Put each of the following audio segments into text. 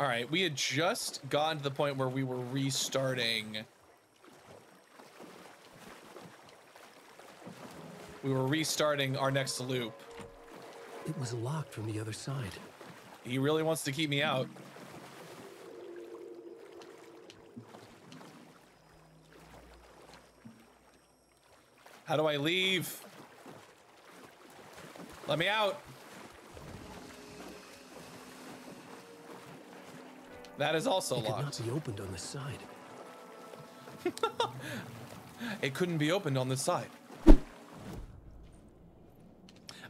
All right, we had just gone to the point where we were restarting. We were restarting our next loop. It was locked from the other side. He really wants to keep me out. How do I leave? Let me out. That is also it locked. Could not be opened on the side. it couldn't be opened on this side.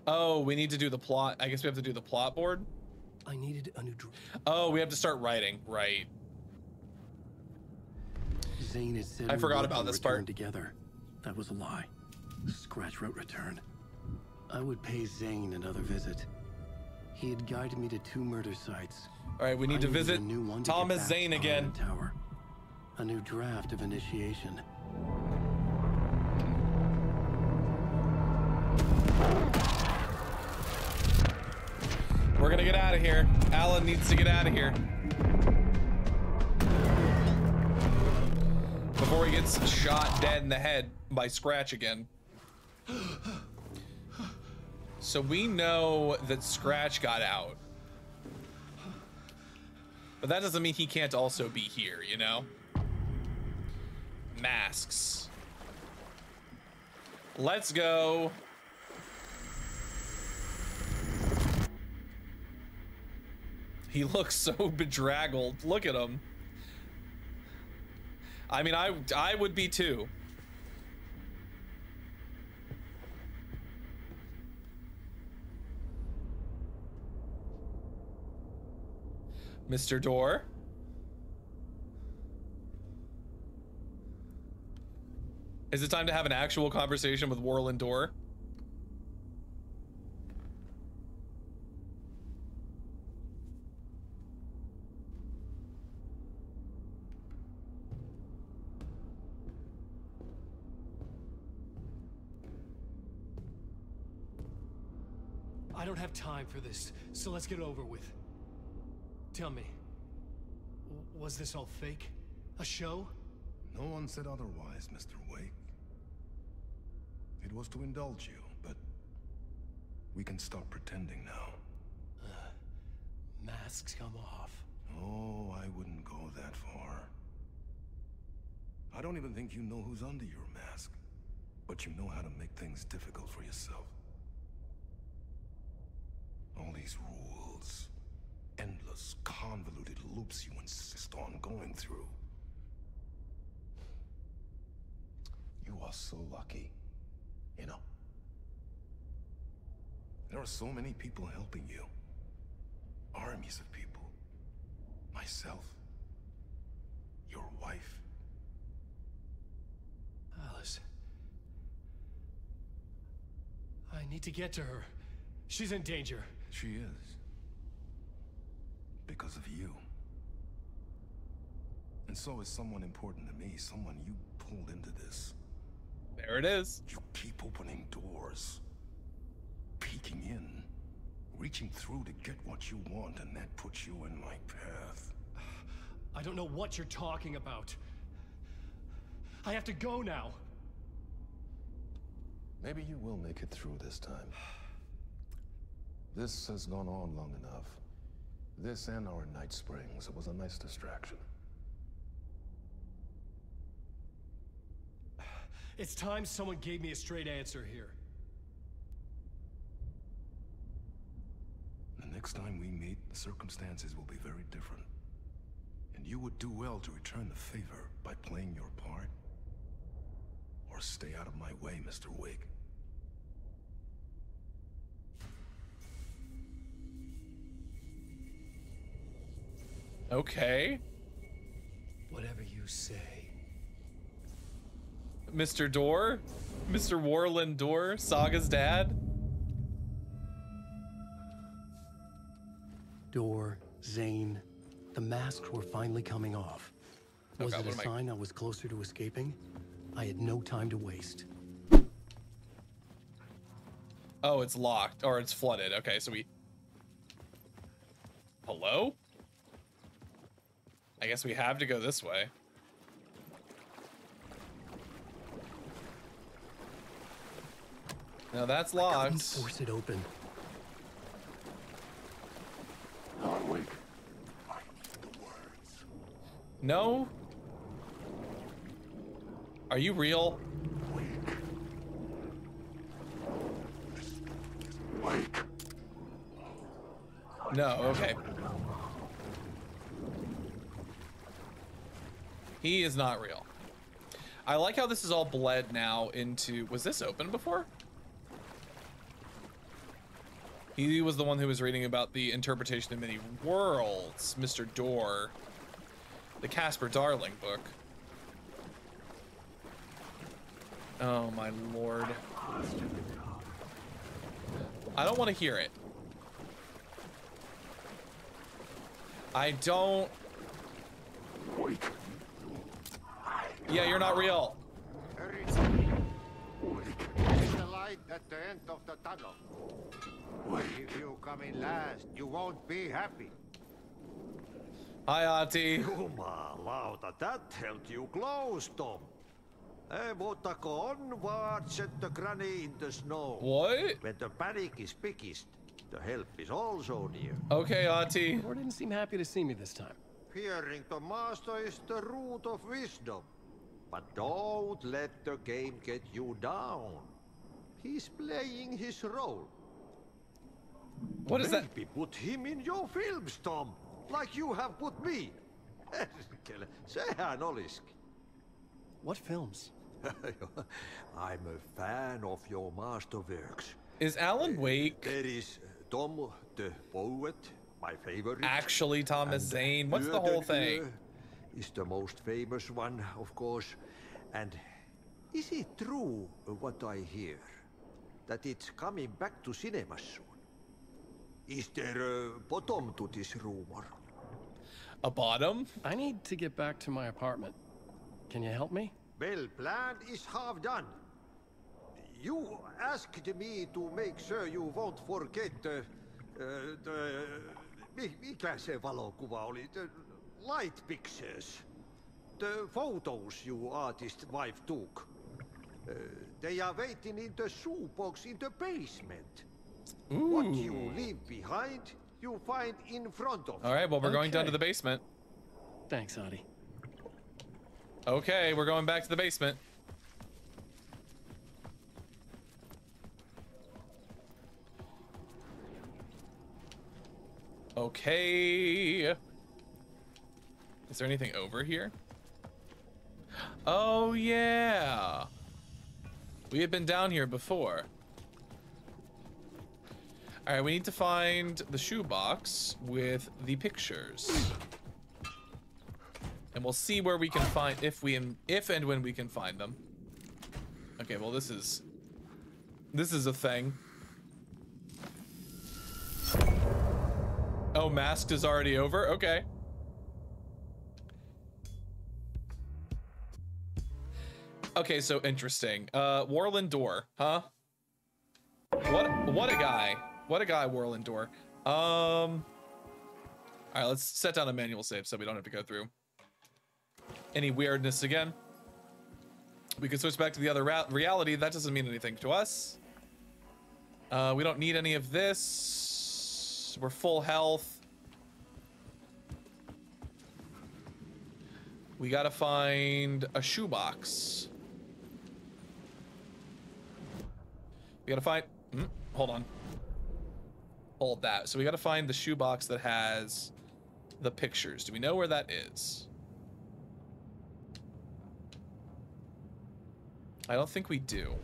Oh, we need to do the plot. I guess we have to do the plot board. I needed a new. oh, we have to start writing. Right. Zane had said I forgot about this part. Together, that was a lie. Scratch wrote return. I would pay Zane another visit. He had guided me to two murder sites. All right, we need I to visit to Thomas Zane again. Tower. A new draft of initiation. We're gonna get out of here. Alan needs to get out of here. Before he gets shot dead in the head by Scratch again. So we know that Scratch got out. But that doesn't mean he can't also be here, you know? Masks. Let's go. He looks so bedraggled. Look at him. I mean, I I would be too. Mr. Door. Is it time to have an actual conversation with Warlin Door? I don't have time for this, so let's get over with. Tell me, was this all fake? A show? No one said otherwise, Mr. Wake. It was to indulge you, but we can stop pretending now. Uh, masks come off. Oh, I wouldn't go that far. I don't even think you know who's under your mask, but you know how to make things difficult for yourself. All these rules, endless, convoluted loops you insist on going through. You are so lucky, you know. There are so many people helping you. Armies of people. Myself. Your wife. Alice. I need to get to her. She's in danger. She is. Because of you. And so is someone important to me, someone you pulled into this. There it is. You keep opening doors. Peeking in. Reaching through to get what you want, and that puts you in my path. I don't know what you're talking about. I have to go now. Maybe you will make it through this time. This has gone on long enough. This and our night springs. It was a nice distraction. It's time someone gave me a straight answer here. The next time we meet, the circumstances will be very different. And you would do well to return the favor by playing your part. Or stay out of my way, Mr. Wake. Okay. Whatever you say. Mr. Door? Mr. Warlin Door? Saga's dad? Door, Zane, the masks were finally coming off. Oh Was God, it a what I- sign I was closer to escaping? I had no time to waste. Oh, it's locked or it's flooded. Okay, so we. Hello? I guess we have to go this way. Now that's locked. force it open. Alan Wake. No? Are you real? Wake. No, okay. He is not real. I like how this is all bled now into... Was this open before? He was the one who was reading about the interpretation of many worlds, Mr. Door. The Casper Darling book. Oh my lord. I don't want to hear it. I don't. Wake. Yeah, you're not real. Hurry. Wake. There's a light at the end of the tunnel. Wake. If you come in last, you won't be happy. Hi, Auntie. Jumalauta, that held you close, Tom. Eh, Mottako onwards set the granny in the snow. What? When the panic is biggest, the help is also near. Okay, Auntie. Lord didn't seem happy to see me this time. Hearing the master is the root of wisdom. But don't let the game get you down. He's playing his role. What is that? Maybe put him in your films, Tom. Like you have put me. Sehän olisikin. What films? I'm a fan of your masterworks. Is Alan Wake There is uh, Tom the Poet, my favorite. actually Thomas And Zane? What's the whole thing? Ur Is the most famous one, of course. And is it true uh, what I hear? That it's coming back to cinemas soon? Is there a bottom to this rumor? A bottom? I need to get back to my apartment. Can you help me? Well, plan is half done. You asked me to make sure you won't forget the... Uh, the... mi- Mikä se valokuva oli? The light pictures. The photos you artist wife took. Uh, they are waiting in the shoebox in the basement. What you leave behind, you find in front of All right, well, we're going down to the basement. Thanks, Ahti. Okay, we're going back to the basement. Okay. Is there anything over here? Oh, yeah. We have been down here before. All right, we need to find the shoebox with the pictures. And we'll see where we can find if we if and when we can find them. Okay, well this is this is a thing. Oh, masked is already over. Okay. Okay, so interesting. Uh Warlin Door, huh? What what a guy. What a guy, Warlin Door. Um All right, let's set down a manual save so we don't have to go through any weirdness again. We can switch back to the other reality. That doesn't mean anything to us. Uh, we don't need any of this. We're full health. We gotta find a shoebox. We gotta find. hmm, hold on. Hold that. So we gotta find the shoebox that has the pictures. Do we know where that is? I don't think we do.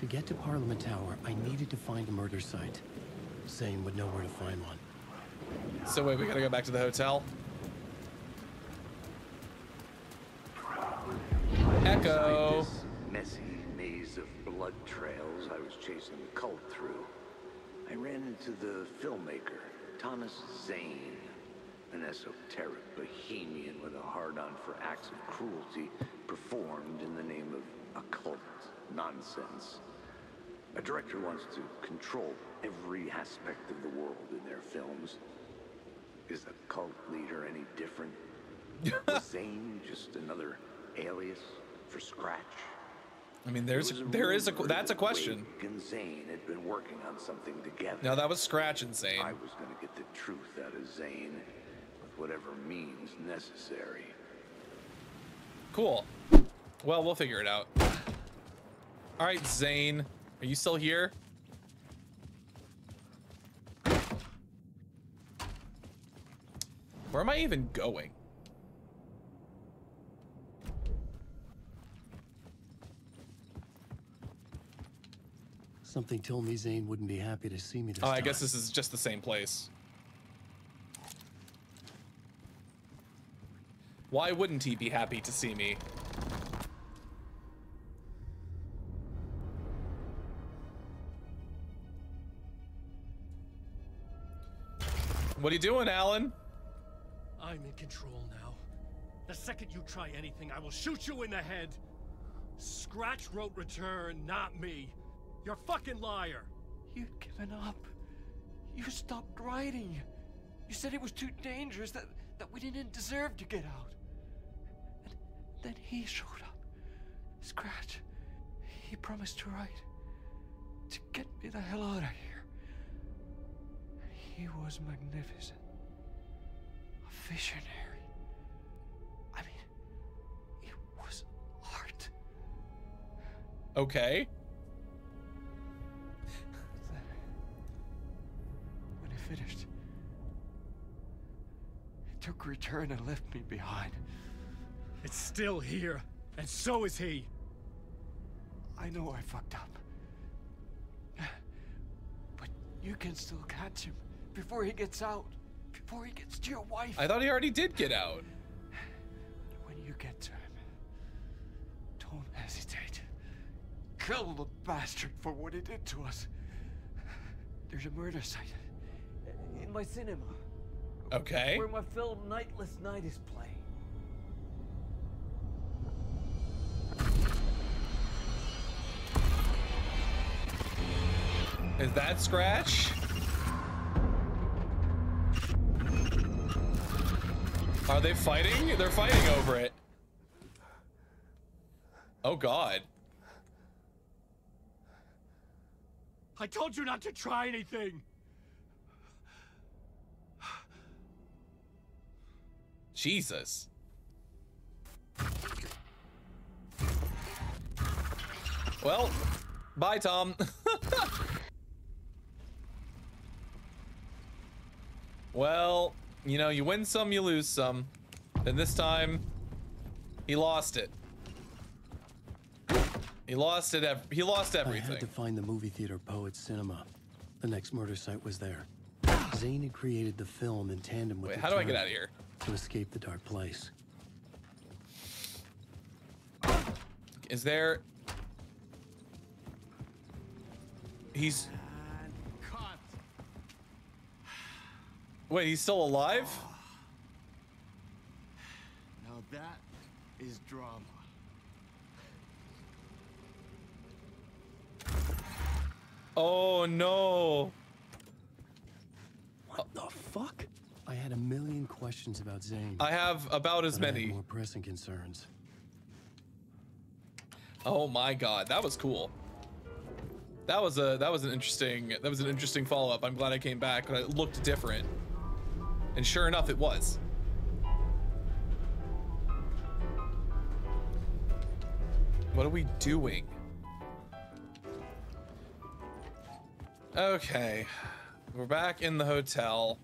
To get to Parliament Tower, I needed to find a murder site. Zane would know where to find one. So wait, we gotta go back to the hotel. Echo. This messy maze of blood trails I was chasing the cult through. I ran into the filmmaker, Thomas Zane, an esoteric bohemian with a hard-on for acts of cruelty performed in the name of occult nonsense. A director wants to control every aspect of the world in their films. Is the cult leader any different? Was Zane just another alias for Scratch? I mean, there's there is a that's a question. And Zane had been working on something together. Now that was Scratch insane. I was gonna get the truth out of Zane with whatever means necessary. Cool. Well, we'll figure it out. All right, Zane, are you still here? Where am I even going? Something told me Zane wouldn't be happy to see me this Oh, time. I guess this is just the same place. Why wouldn't he be happy to see me? What are you doing, Alan? I'm in control now. The second you try anything, I will shoot you in the head. Scratch wrote return, not me. You're a fucking liar. You'd given up. You stopped writing. You said it was too dangerous, that, that we didn't deserve to get out. And then he showed up. Scratch. He promised to write. To get me the hell out of here. He was magnificent. A visionary. I mean, it was art. Okay. Finished, he took return and left me behind. It's still here, and so is he. I know I fucked up. But you can still catch him before he gets out. Before he gets to your wife. I thought he already did get out. When you get to him, don't hesitate. Kill the bastard for what he did to us. There's a murder site in my cinema. Okay. Where my film Nightless Night is playing. Is that Scratch? Are they fighting? They're fighting over it. Oh god. I told you not to try anything. Jesus. Well, bye, Tom. well, you know, you win some, you lose some. And this time, he lost it. He lost it. He lost everything. I had to find the movie theater Poet Cinema. The next murder site was there. Ah! Zane had created the film in tandem with Wait, how do I get out of here? To escape the dark place. Is there? He's. Wait, he's still alive? Now that is drama. Oh no. What the fuck? I had a million questions about Zane. I have about as but I had many. more pressing concerns. Oh my god, that was cool. That was a that was an interesting that was an interesting follow up. I'm glad I came back. but It looked different, and sure enough, it was. What are we doing? Okay, we're back in the hotel.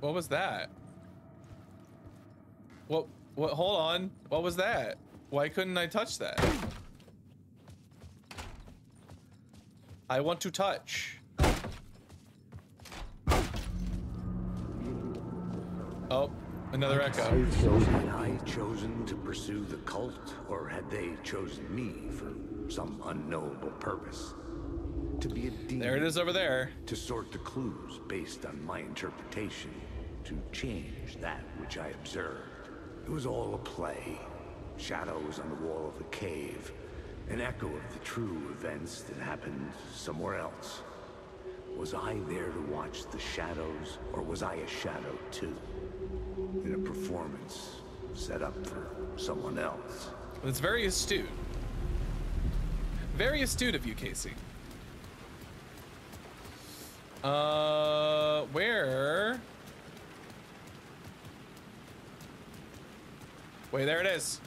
What was that? What? What? Hold on. What was that? Why couldn't I touch that? I want to touch. Oh, another echo. Had I chosen to pursue the cult, or had they chosen me for some unknowable purpose? To be a demon. There it is over there. To sort the clues based on my interpretation. To change that which I observed. It was all a play. Shadows on the wall of the cave. An echo of the true events that happened somewhere else. Was I there to watch the shadows, or was I a shadow too? In a performance set up for someone else. It's very astute. Very astute of you, Casey. Uh, where? Wait, there it is.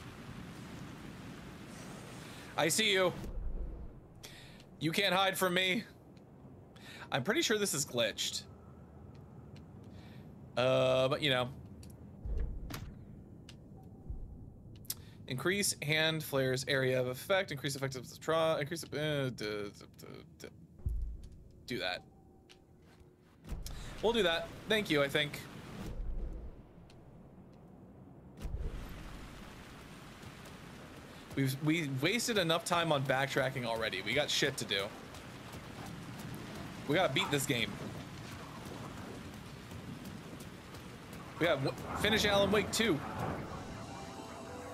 I see you. You can't hide from me. I'm pretty sure this is glitched. Uh, but you know. Increase hand flares area of effect. Increase effectiveness of draw. Increase. Uh, do that. We'll do that. Thank you. I think. We've we wasted enough time on backtracking already. We got shit to do. We gotta beat this game. We gotta finish Alan Wake 2.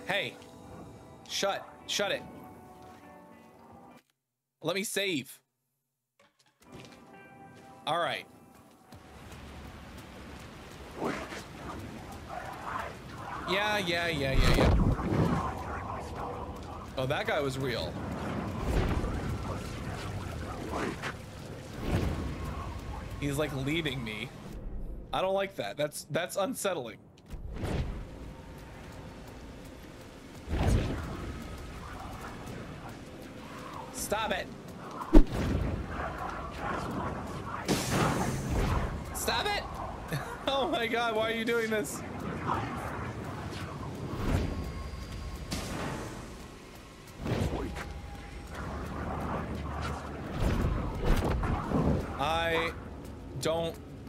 Hey, shut, shut it. Let me save. All right. Yeah, yeah, yeah, yeah, yeah. Oh, that guy was real. He's like leading me. I don't like that. That's that's unsettling. Stop it. Stop it. Oh my god, why are you doing this?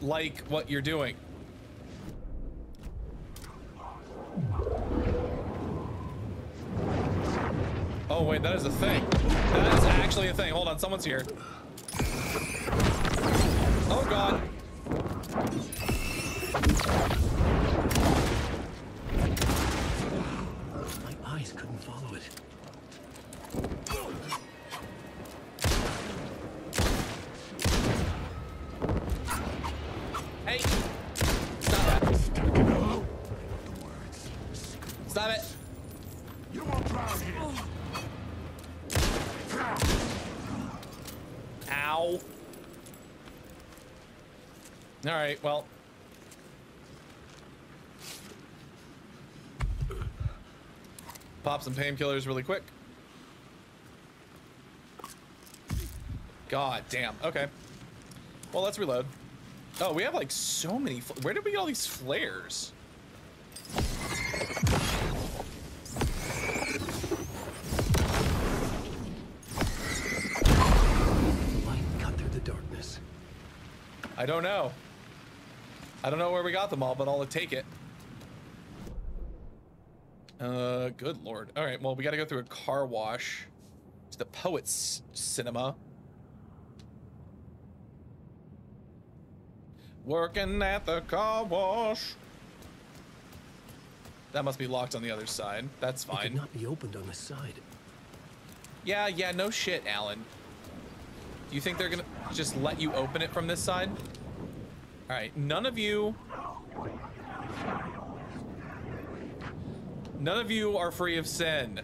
Like what you're doing. Oh wait, that is a thing. That is actually a thing. Hold on, someone's here. Oh god. My eyes couldn't follow it. Ow. All right, well. Pop some painkillers really quick. God damn. Okay. Well, let's reload. Oh, we have like so many. Where did we get all these flares? I don't know. I don't know where we got them all, but I'll take it. Uh, good lord. All right, well, we got to go through a car wash to the Poets Cinema. Working at the car wash. That must be locked on the other side. That's fine. It could not be opened on the side. Yeah, yeah, no shit, Alan. Do you think they're gonna just let you open it from this side? All right, none of you. None of you are free of sin.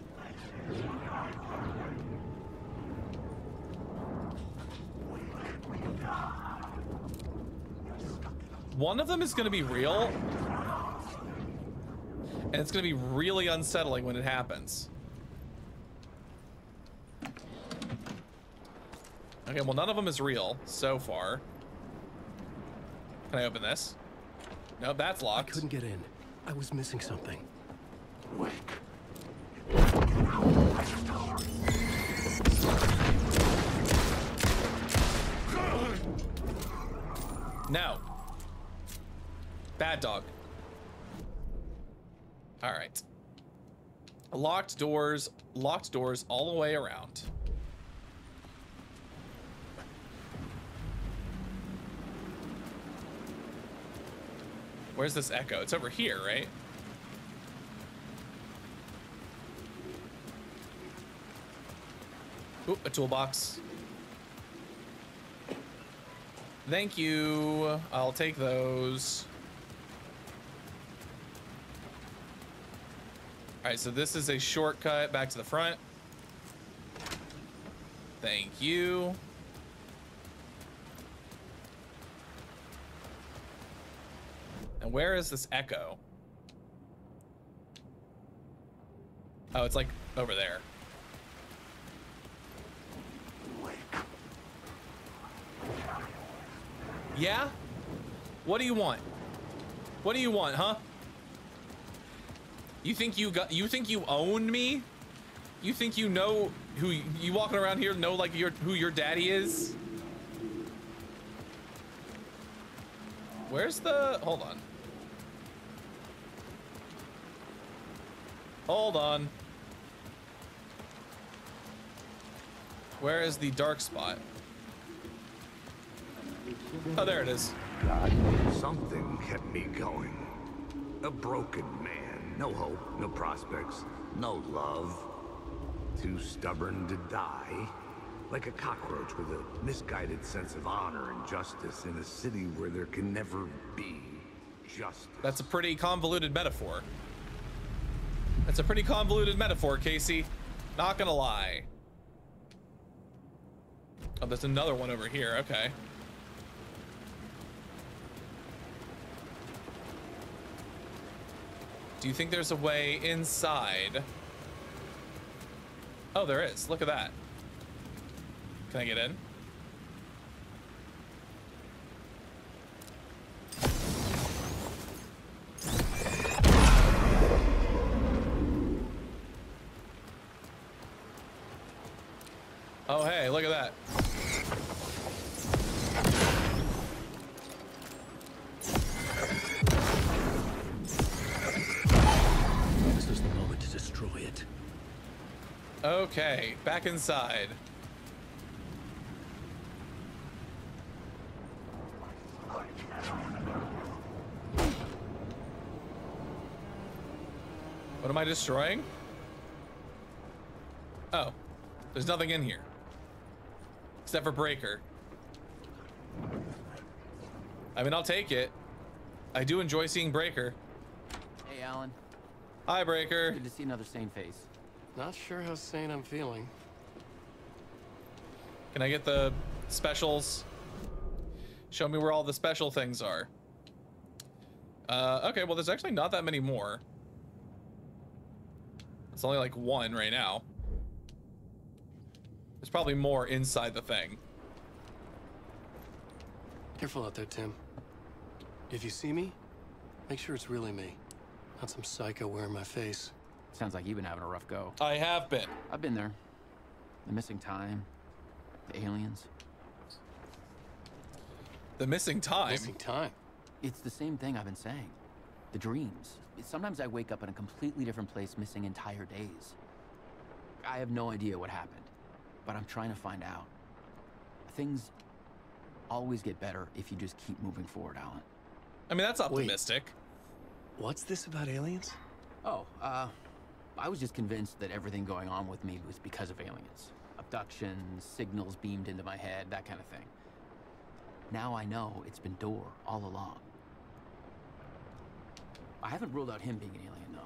One of them is gonna be real. And it's gonna be really unsettling when it happens. Okay, well, none of them is real so far. Can I open this? No, that's I locked. couldn't get in. I was missing something. Wake. No. Bad dog. All right. Locked doors, locked doors all the way around. Where's this echo? It's over here, right? Ooh, a toolbox. Thank you. I'll take those. All right, so this is a shortcut back to the front. Thank you. And where is this echo? Oh, it's like over there. Yeah? What do you want? What do you want, huh? You think you got you think you own me? You think you know who you walking around here know like your who your daddy is? Where's the hold on. Hold on. Where is the dark spot? Oh, there it is. Something kept me going. A broken man. No hope, no prospects, no love. Too stubborn to die. Like a cockroach with a misguided sense of honor and justice in a city where there can never be justice. That's a pretty convoluted metaphor. That's a pretty convoluted metaphor, Casey. Not gonna lie. Oh, there's another one over here. Okay. Do you think there's a way inside? Oh, there is. Look at that. Can I get in? Okay, back inside. What am I destroying? Oh, there's nothing in here. Except for Breaker. I mean, I'll take it. I do enjoy seeing Breaker. Hey, Alan. Hi, Breaker. Good to see another sane face. Not sure how sane I'm feeling. Can I get the specials? Show me where all the special things are. Uh, okay, well, there's actually not that many more. It's only like one right now. There's probably more inside the thing. Careful out there, Tim. If you see me, make sure it's really me, not some psycho wearing my face. Sounds like you've been having a rough go. I have been. I've been there. The missing time, the aliens. The missing time? Missing time? It's the same thing I've been saying. The dreams. Sometimes I wake up in a completely different place, missing entire days. I have no idea what happened, but I'm trying to find out. Things always get better if you just keep moving forward, Alan. I mean, that's optimistic. Wait. What's this about aliens? Oh, uh, I was just convinced that everything going on with me was because of aliens. Abductions, signals beamed into my head, that kind of thing. Now I know it's been Door all along. I haven't ruled out him being an alien,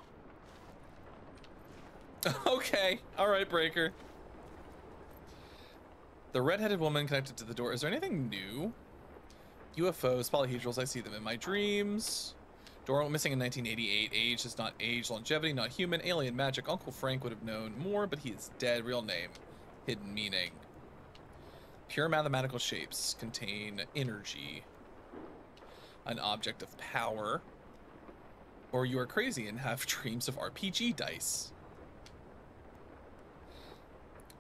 though. okay, all right, Breaker. The red-headed woman connected to the door. Is there anything new? UFOs, polyhedrals, I see them in my dreams. Went missing in 1988. Age is not age. Longevity, not human. Alien magic. Uncle Frank would have known more, but he is dead. Real name. Hidden meaning. Pure mathematical shapes contain energy. An object of power. Or you are crazy and have dreams of RPG dice.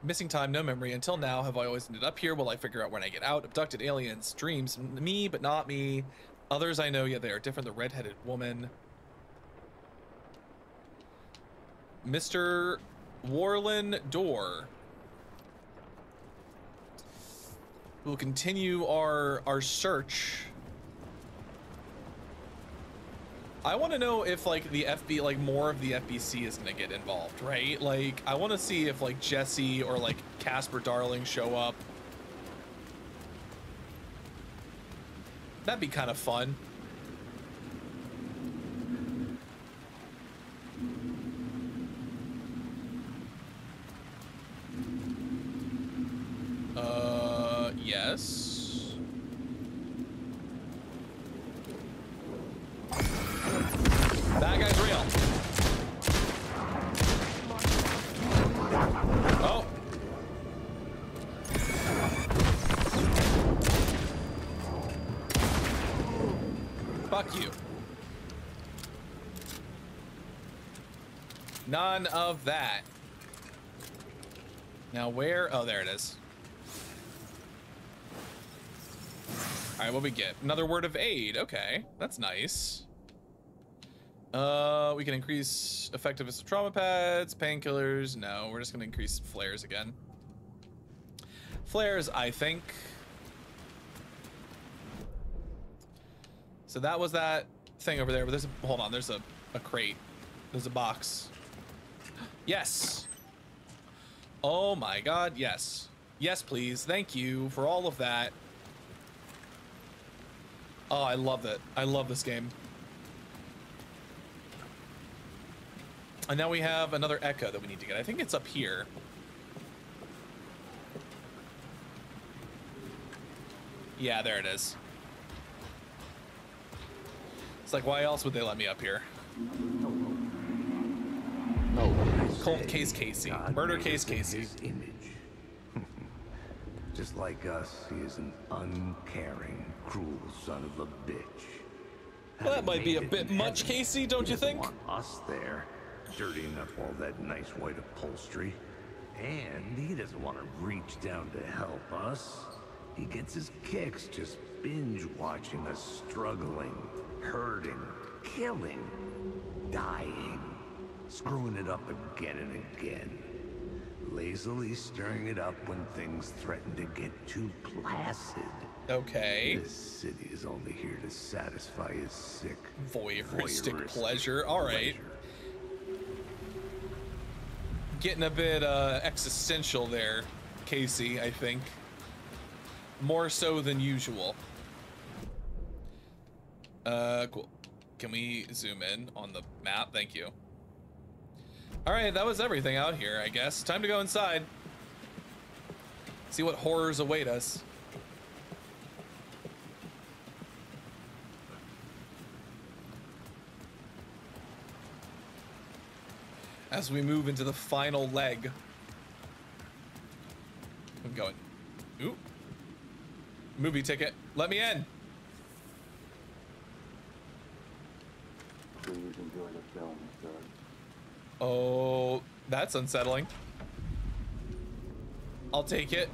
Missing time, no memory. Until now, have I always ended up here? Will I figure out when I get out? Abducted aliens, dreams, me, but not me. Others I know, yeah, they are different. The red-headed woman. Mr. Warlin Door. We'll continue our our search. I want to know if like the FB, like more of the FBC is gonna get involved, right? Like I want to see if like Jesse or like Casper Darling show up. That'd be kind of fun. Uh, yes. That guy's real. Oh. Fuck you. None of that. Now where? Oh, there it is. All right, what we get? Another word of aid. Okay, that's nice. Uh, we can increase effectiveness of trauma pads, painkillers. No, we're just gonna increase flares again. Flares, I think. So that was that thing over there, but there's a, hold on, there's a, a crate. There's a box. Yes. Oh my god, yes. Yes, please. Thank you for all of that. Oh, I love it. I love this game. And now we have another echo that we need to get. I think it's up here. Yeah, there it is. It's like, why else would they let me up here? No. Cold case Casey. Murder case Casey. image. Just like us, he is an uncaring, cruel son of a bitch. Well, that might be a bit much, heaven, Casey, don't he you think? Want us there, dirtying up all that nice white upholstery. And he doesn't want to reach down to help us. He gets his kicks just binge watching us struggling, hurting, killing, dying, screwing it up again and again. Lazily stirring it up when things threaten to get too placid. Okay. This city is only here to satisfy his sick Voyeuristic voyeuristic pleasure. All right. Getting a bit uh, existential there, Casey, I think. More so than usual. Uh, cool. Can we zoom in on the map? Thank you. All right, that was everything out here, I guess. Time to go inside. See what horrors await us. As we move into the final leg. I'm going. Ooh. Movie ticket. Let me in. Please enjoy the film, sir. Oh, that's unsettling. I'll take it.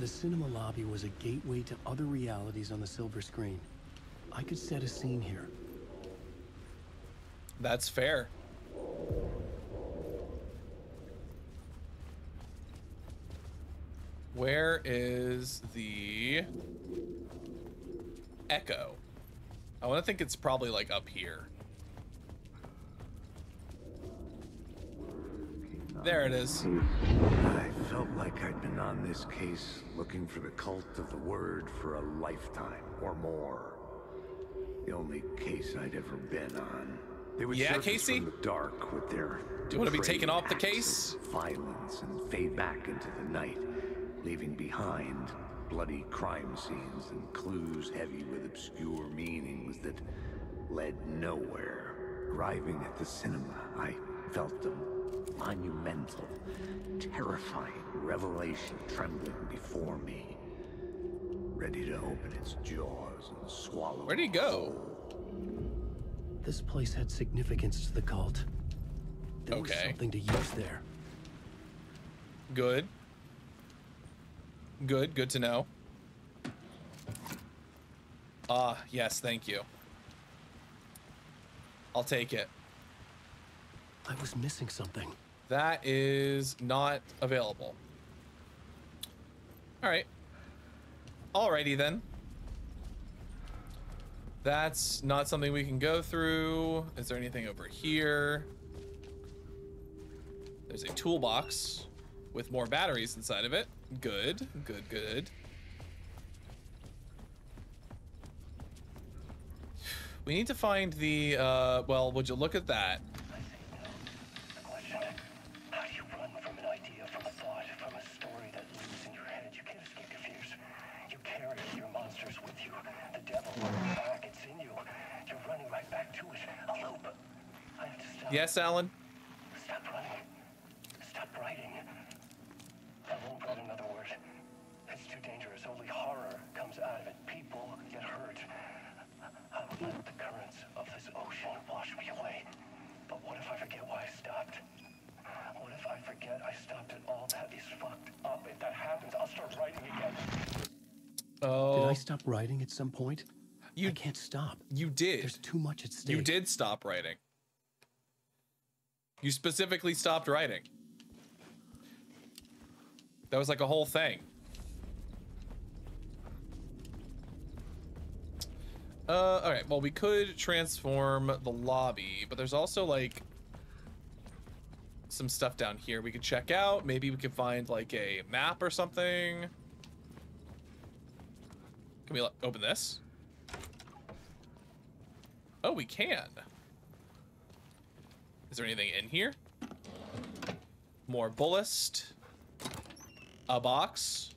The cinema lobby was a gateway to other realities on the silver screen. I could set a scene here. That's fair. Where is the echo? I want to think it's probably like up here. There it is. I felt like I'd been on this case looking for the cult of the word for a lifetime or more. The only case I'd ever been on. They would Yeah, Casey? from the dark with their Do you wanna be taken off the case? Violence and fade back into the night, leaving behind bloody crime scenes and clues heavy with obscure meanings that led nowhere. Arriving at the cinema, I felt a monumental, terrifying revelation trembling before me, ready to open its jaws and swallow. Where'd he go? This place had significance to the cult. There was something to use there. Good. Good, good to know. Ah, yes, thank you. I'll take it. I was missing something. That is not available. All right. Alrighty then. That's not something we can go through. Is there anything over here? There's a toolbox with more batteries inside of it. Good, good, good. We need to find the, uh, well, would you look at that? How do you run from an idea, from a thought, from a story that lives in your head? You can't escape your fears. You carry your monsters with you. The devil, back, it's in you. You're running right back to it. A loop. I have to stop. Yes, Alan? Stop running. Stop writing. I won't write another word. It's too dangerous. Only horror comes out of it. People get hurt. I would let the currents of this ocean wash me away. But what if I forget why I stopped? What if I forget I stopped it all? That is fucked up. If that happens, I'll start writing again. Oh. Did I oh. stop writing at some point? You I can't stop. You did. There's too much at stake. You did stop writing. You specifically stopped writing. That was like a whole thing. Uh, alright, well, we could transform the lobby, but there's also, like, some stuff down here we could check out. Maybe we could find, like, a map or something. Can we open this? Oh, we can. Is there anything in here? More bullist. A box.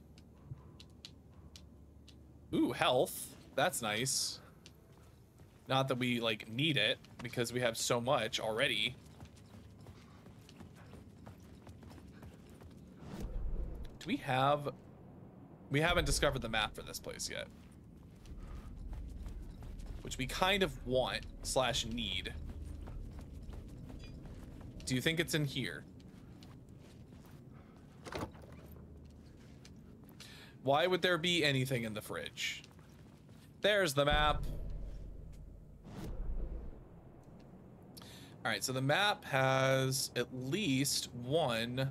Ooh, health. That's nice. Not that we, like, need it, because we have so much already. Do we have... We haven't discovered the map for this place yet. Which we kind of want, slash need. Do you think it's in here? Why would there be anything in the fridge? There's the map. All right, so the map has at least one.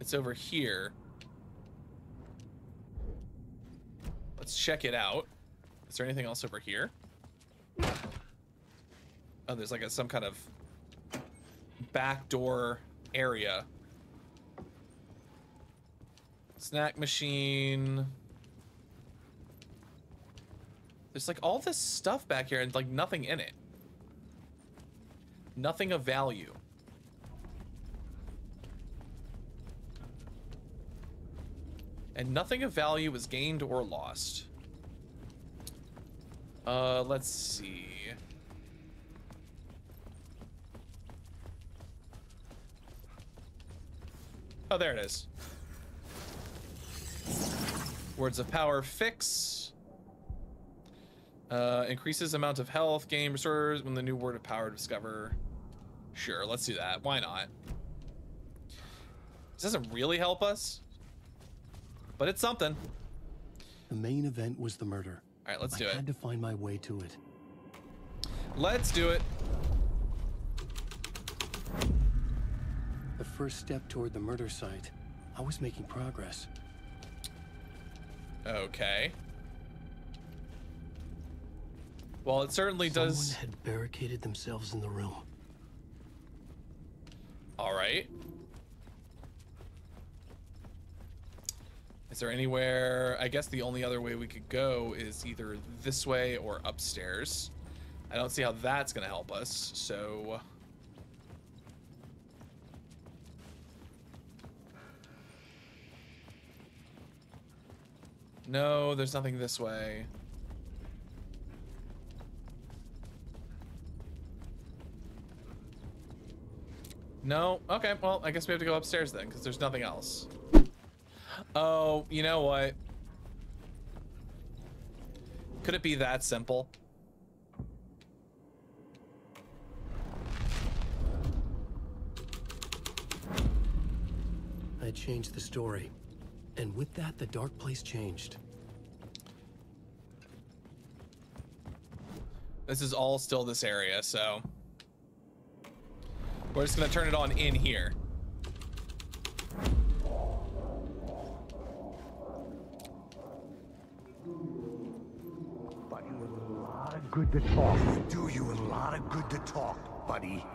It's over here. Let's check it out. Is there anything else over here? Oh, there's like a, some kind of back door area. Snack machine. There's like all this stuff back here and like nothing in it. Nothing of value. And nothing of value was gained or lost. Uh, let's see. Oh, there it is. Words of power fix. Uh, increases amount of health gain restores when the new word of power discover. Sure, let's do that. Why not? This doesn't really help us, but it's something. The main event was the murder. All right, let's do I it. had to find my way to it. Let's do it. First step toward the murder site. I was making progress. Okay. Well, it certainly Someone does. had barricaded themselves in the room. All right. Is there anywhere? I guess the only other way we could go is either this way or upstairs. I don't see how that's going to help us, so. No, there's nothing this way. No? Okay, well, I guess we have to go upstairs then, because there's nothing else. Oh, you know what? Could it be that simple? I changed the story. And with that, the dark place changed. This is all still this area, so... We're just gonna turn it on in here. good to talk. Do you a lot of good to talk, buddy.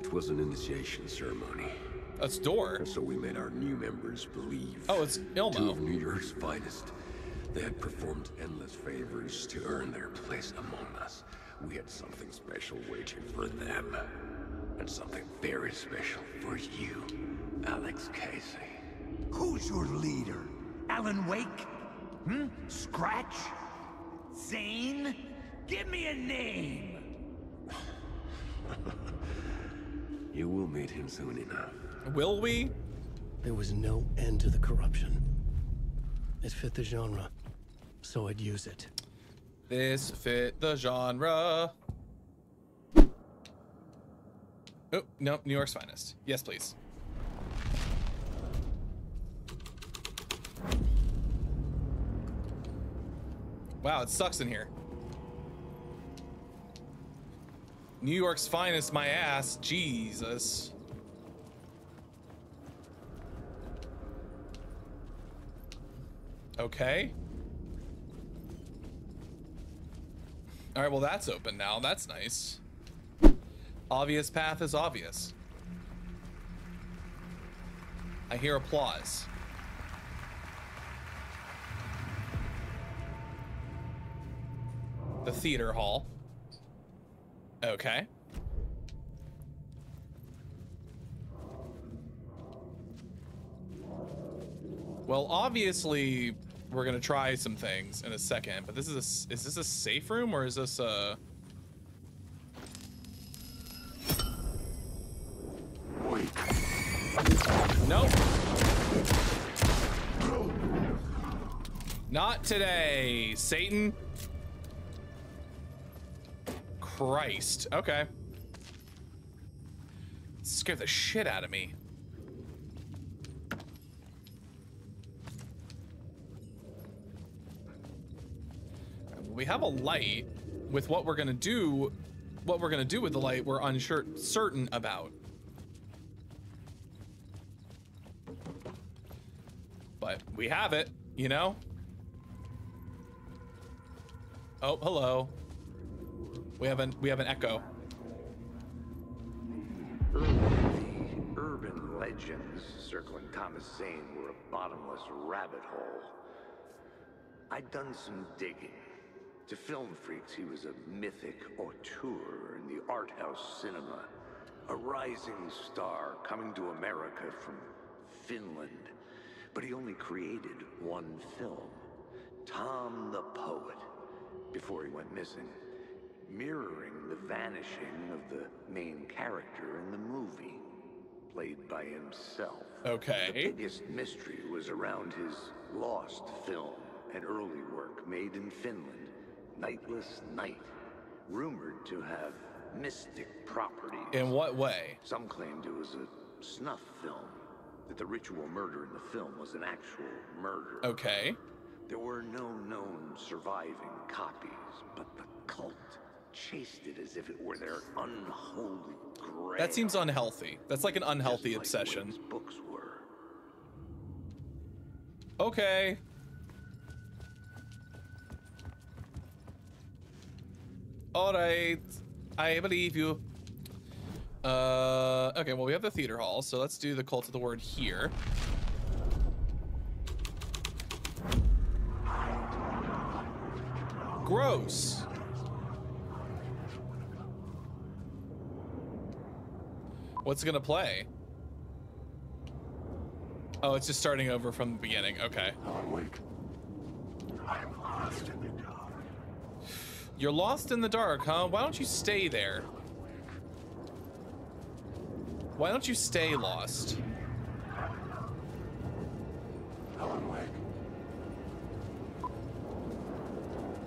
It was an initiation ceremony. That's Door. So we made our new members believe. Oh, it's Ilmo. Two of New York's finest. They had performed endless favors to earn their place among us. We had something special waiting for them. And something very special for you, Alex Casey. Who's your leader? Alan Wake? Hmm? Scratch? Zane? Give me a name! You will meet him soon enough. Will we? There was no end to the corruption. It fit the genre, so I'd use it. This fit the genre. Oh, no, New York's finest. Yes, please. Wow, it sucks in here. New York's finest, my ass. Jesus. Okay. All right, well, that's open now. That's nice. Obvious path is obvious. I hear applause. The theater hall. Okay. Well, obviously, we're gonna try some things in a second, but this is a, is this a safe room or is this a... Nope. Not today, Satan. Christ. Okay. Scared the shit out of me. We have a light. With what we're gonna do, what we're gonna do with the light, we're unsure certain about. But we have it, you know? Oh, hello. We have an we have an echo. The urban legends circling Thomas Zane were a bottomless rabbit hole. I'd done some digging. To film freaks, he was a mythic auteur in the art house cinema. A rising star coming to America from Finland. But he only created one film, Tom the Poet, before he went missing mirroring the vanishing of the main character in the movie, played by himself. Okay. The biggest mystery was around his lost film, an early work made in Finland, Nightless Night, rumored to have mystic properties. In what way? Some claimed it was a snuff film, that the ritual murder in the film was an actual murder. Okay. There were no known surviving copies, but the cult chased it as if it were their unholy grail. That seems unhealthy. That's like an unhealthy like obsession. Books were. Okay. All right. I believe you. Uh, okay, well, we have the theater hall, so let's do the cult of the word here. Gross. What's it gonna play? Oh, it's just starting over from the beginning. Okay. Awake. I'm the dark. You're lost in the dark, huh? Why don't you stay there? Why don't you stay lost?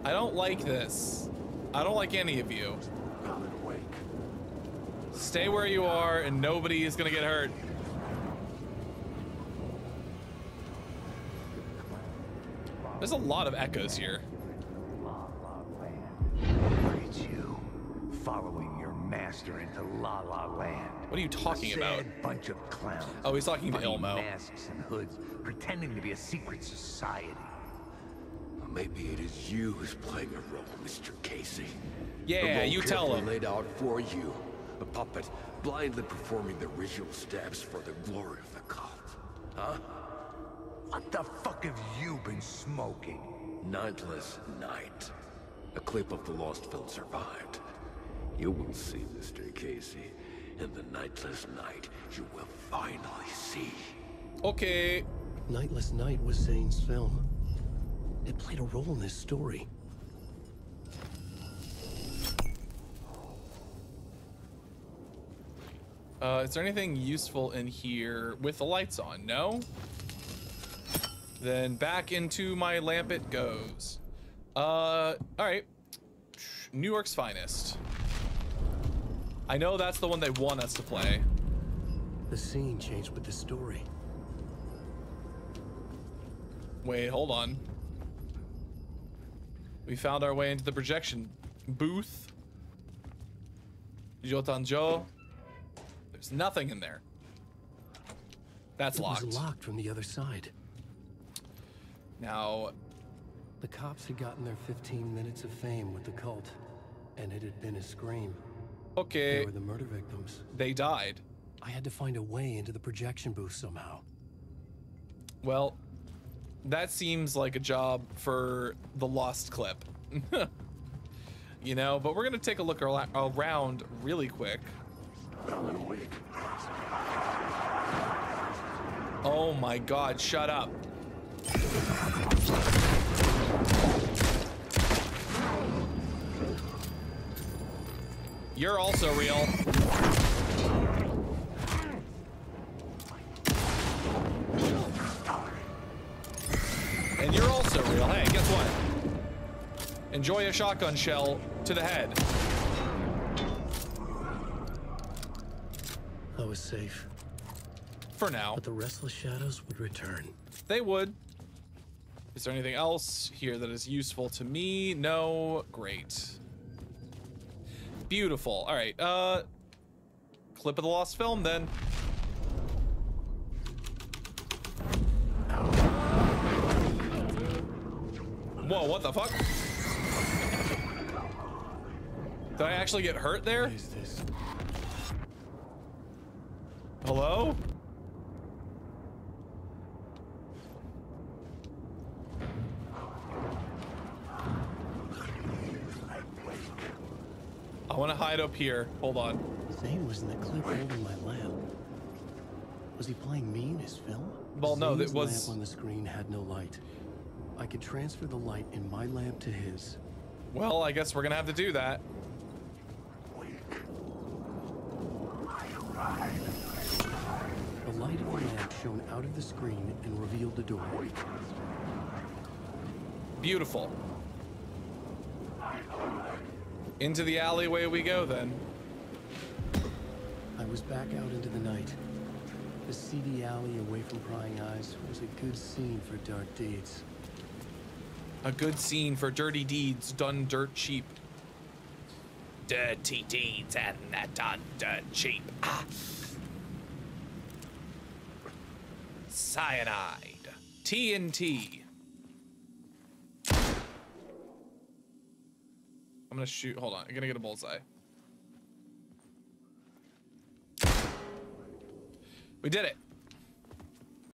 I don't like this. I don't like any of you. Stay where you are and nobody is gonna get hurt. There's a lot of echoes here. Following your master into La La Land. What are you talking a about? sad bunch of clowns. Oh, he's talking to Elmo. Ilmo. Masks and hoods, pretending to be a secret society. A Maybe it is you who's playing a role, Mr. Casey. Yeah, a role you tell carefully him. laid out for you. A puppet, blindly performing the ritual steps for the glory of the cult. Huh? What the fuck have you been smoking? Nightless Night. A clip of the lost film survived. You will see, Mr. Casey. In the Nightless Night, you will finally see. Okay. Nightless Night was Zane's film. It played a role in this story. Uh, is there anything useful in here with the lights on? No? Then back into my lamp it goes. Uh, alright. New York's Finest. I know that's the one they want us to play. The scene changed with the story. Wait, hold on. We found our way into the projection booth. Jotanjo. There's nothing in there. That's it locked. was locked from the other side. Now, The cops had gotten their 15 minutes of fame with the cult, and it had been a scream. Okay, They were the murder victims. they died. I had to find a way into the projection booth somehow. Well, that seems like a job for the lost clip. you know, but we're gonna take a look around really quick. Oh my god, shut up. You're also real. And you're also real. Hey, guess what? Enjoy a shotgun shell to the head. I was safe. For now. But the restless shadows would return. They would. Is there anything else here that is useful to me? No. Great. Beautiful. All right. Uh, clip of the lost film then. Whoa, what the fuck? Did I actually get hurt there? What is this? Hello? I want to hide up here. Hold on. Zane was in the clip holding my lamp. Was he playing me in his film? Well, no, that was- lamp on the screen had no light. I could transfer the light in my lamp to his. Well, I guess we're gonna have to do that. The light of the lamp shone out of the screen and revealed the door. Beautiful. Into the alleyway we go then. I was back out into the night. The seedy alley away from prying eyes was a good scene for dark deeds. A good scene for dirty deeds done dirt cheap. Dirty deeds and that done dirt cheap. Ah. Cyanide. TNT. I'm gonna shoot. Hold on. I'm gonna get a bullseye. We did it.